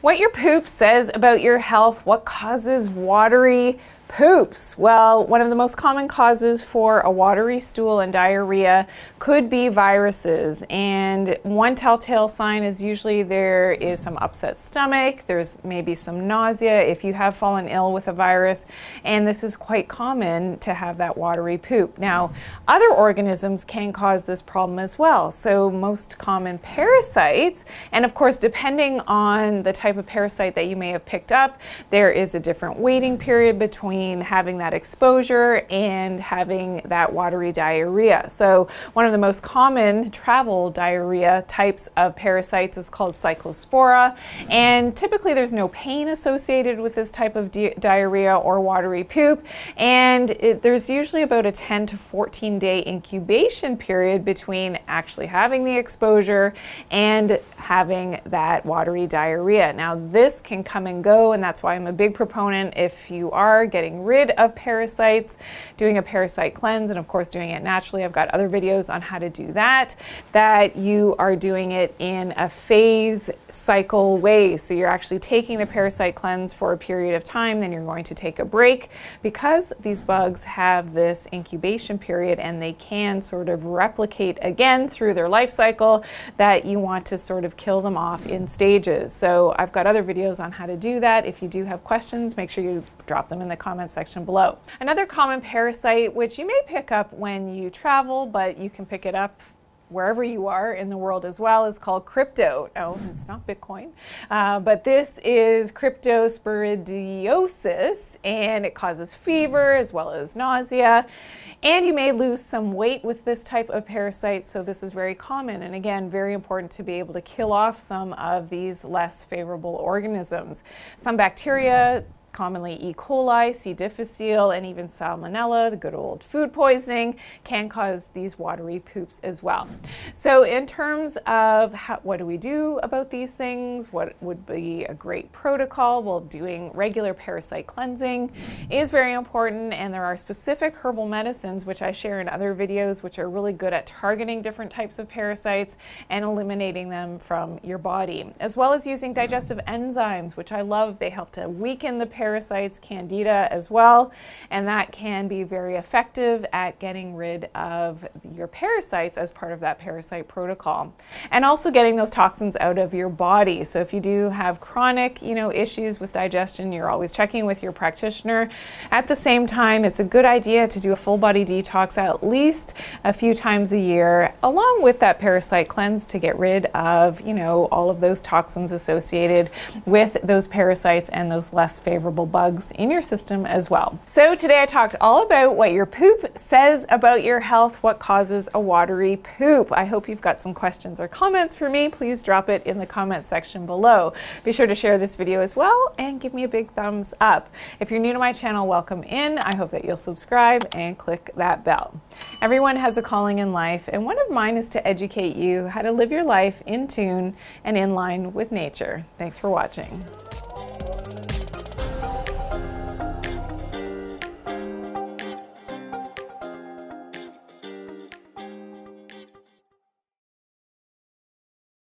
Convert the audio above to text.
What your poop says about your health, what causes watery Poops. Well, one of the most common causes for a watery stool and diarrhea could be viruses. And one telltale sign is usually there is some upset stomach, there's maybe some nausea if you have fallen ill with a virus. And this is quite common to have that watery poop. Now, other organisms can cause this problem as well. So, most common parasites, and of course, depending on the type of parasite that you may have picked up, there is a different waiting period between between having that exposure and having that watery diarrhea. So one of the most common travel diarrhea types of parasites is called cyclospora. And typically there's no pain associated with this type of di diarrhea or watery poop. And it, there's usually about a 10 to 14 day incubation period between actually having the exposure and having that watery diarrhea. Now this can come and go and that's why I'm a big proponent if you are getting getting rid of parasites, doing a parasite cleanse, and of course doing it naturally. I've got other videos on how to do that, that you are doing it in a phase cycle way. So you're actually taking the parasite cleanse for a period of time, then you're going to take a break because these bugs have this incubation period and they can sort of replicate again through their life cycle that you want to sort of kill them off in stages. So I've got other videos on how to do that. If you do have questions, make sure you drop them in the comments comment section below. Another common parasite, which you may pick up when you travel, but you can pick it up wherever you are in the world as well is called crypto. Oh, it's not Bitcoin, uh, but this is cryptosporidiosis and it causes fever as well as nausea. And you may lose some weight with this type of parasite, so this is very common. And again, very important to be able to kill off some of these less favorable organisms. Some bacteria commonly E. coli, C. difficile, and even salmonella, the good old food poisoning, can cause these watery poops as well. So in terms of how, what do we do about these things, what would be a great protocol? Well, doing regular parasite cleansing is very important, and there are specific herbal medicines, which I share in other videos, which are really good at targeting different types of parasites and eliminating them from your body, as well as using digestive enzymes, which I love. They help to weaken the parasites, candida as well, and that can be very effective at getting rid of your parasites as part of that parasite protocol. And also getting those toxins out of your body. So if you do have chronic, you know, issues with digestion, you're always checking with your practitioner. At the same time, it's a good idea to do a full body detox at least a few times a year, along with that parasite cleanse to get rid of, you know, all of those toxins associated with those parasites and those less favorable favorable bugs in your system as well. So today I talked all about what your poop says about your health, what causes a watery poop. I hope you've got some questions or comments for me. Please drop it in the comment section below. Be sure to share this video as well and give me a big thumbs up. If you're new to my channel, welcome in. I hope that you'll subscribe and click that bell. Everyone has a calling in life, and one of mine is to educate you how to live your life in tune and in line with nature. Thanks for watching.